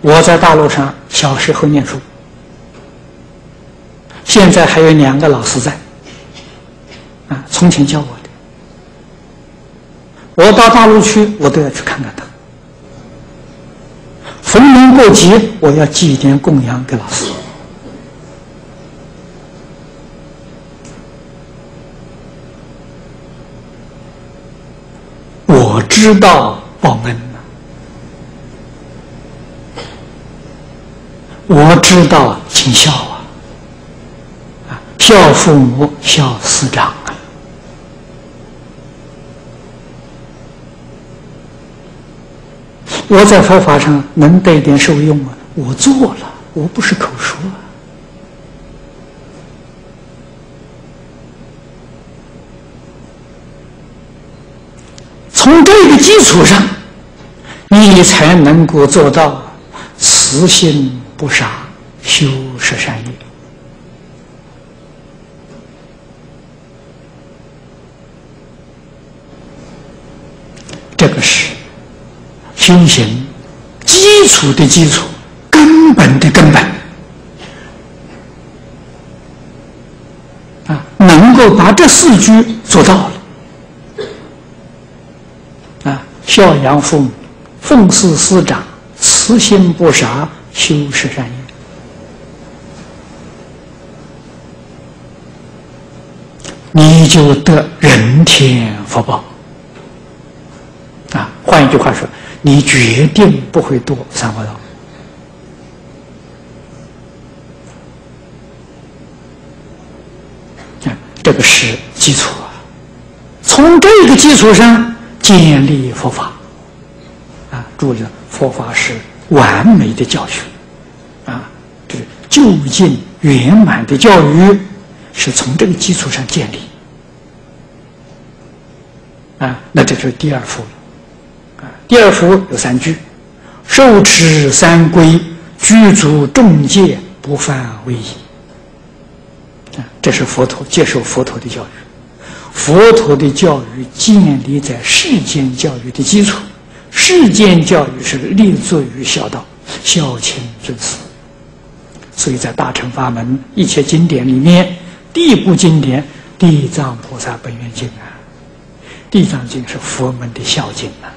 我在大陆上小时候念书，现在还有两个老师在，啊，从前教我的。我到大陆去，我都要去看看他。逢年过节，我要寄一点供养给老师。我知道报恩，我知道尽孝啊，啊，孝父母，孝师长啊。我在佛法上能得点受用啊，我做了，我不是口说啊。从这个基础上，你才能够做到慈心不杀，修十善业。这个是修行基础的基础，根本的根本啊！能够把这四句做到了。啊孝养父母，奉事师长，慈心不杀，修十善业，你就得人天福报。啊，换一句话说，你决定不会堕三恶道。啊，这个是基础啊。从这个基础上。建立佛法，啊，注意，佛法是完美的教学，啊，这个究竟圆满的教育是从这个基础上建立，啊，那这就是第二幅了，啊，第二幅有三句：受持三规，具足众戒，不犯威仪。啊，这是佛陀接受佛陀的教育。佛陀的教育建立在世间教育的基础，世间教育是立足于孝道、孝亲尊师，所以在大乘法门一切经典里面，第一部经典《地藏菩萨本愿经》啊，《地藏经》是佛门的孝经啊。